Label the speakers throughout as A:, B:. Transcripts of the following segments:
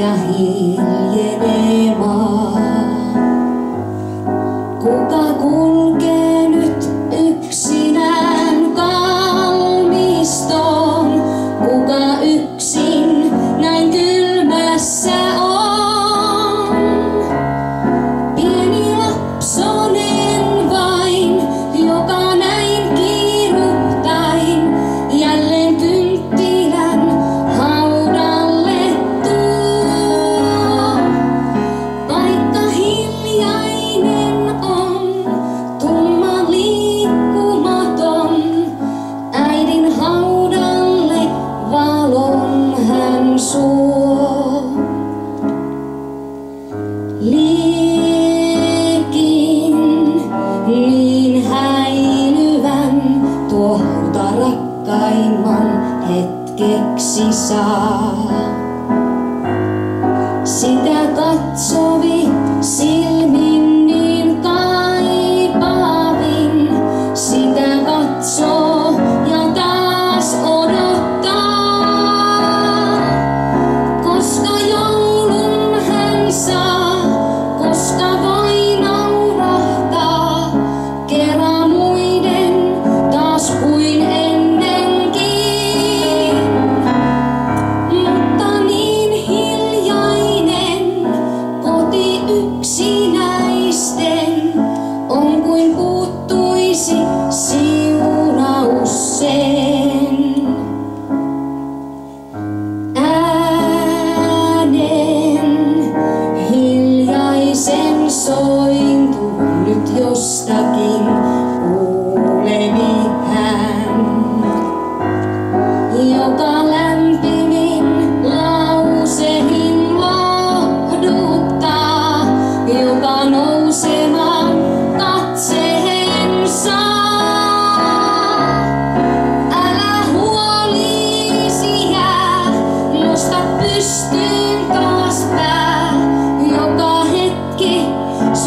A: Yahweh. Rakkaimman hetkeksi saa. Sitä katsovi yksinäisten on kuin puuttuisi siunaus sen.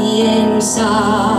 A: härkien saa.